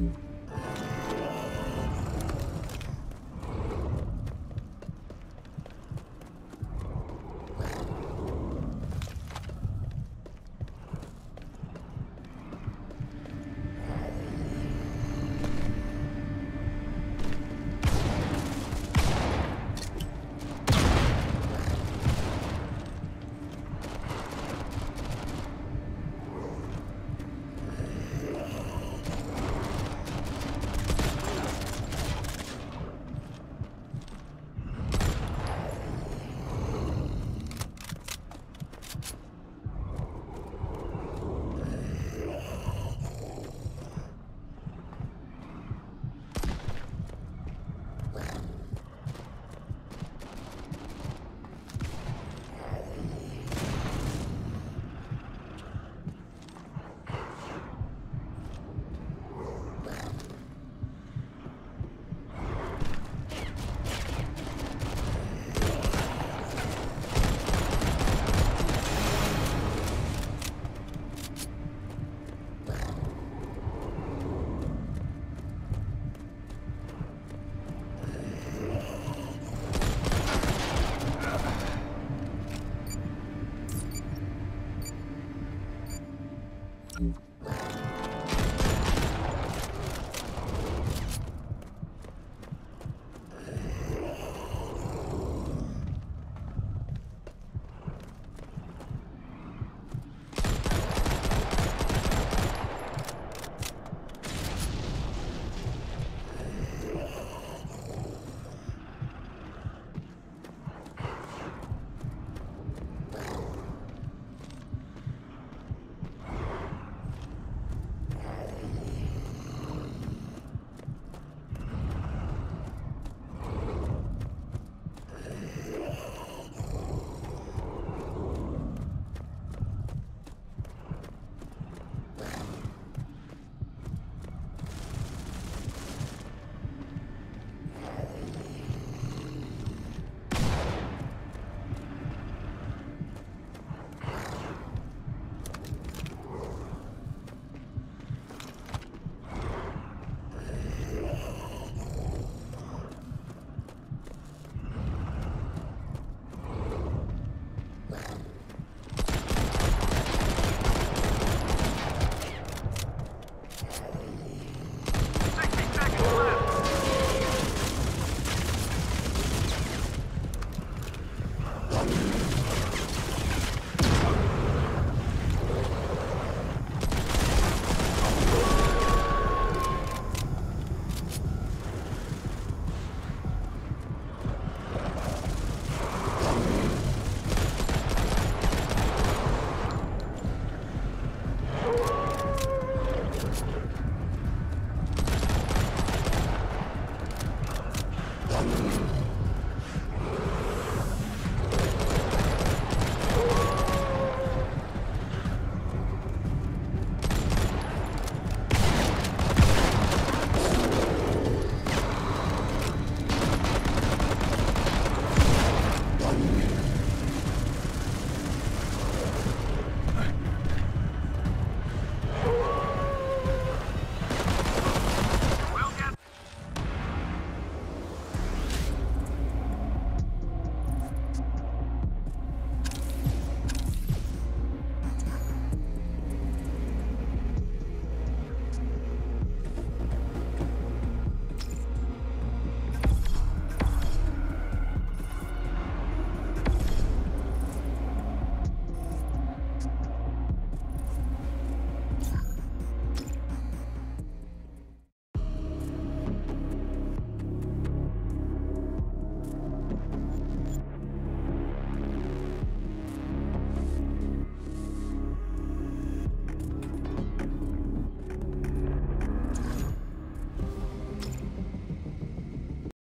you. Mm. Thank mm. you.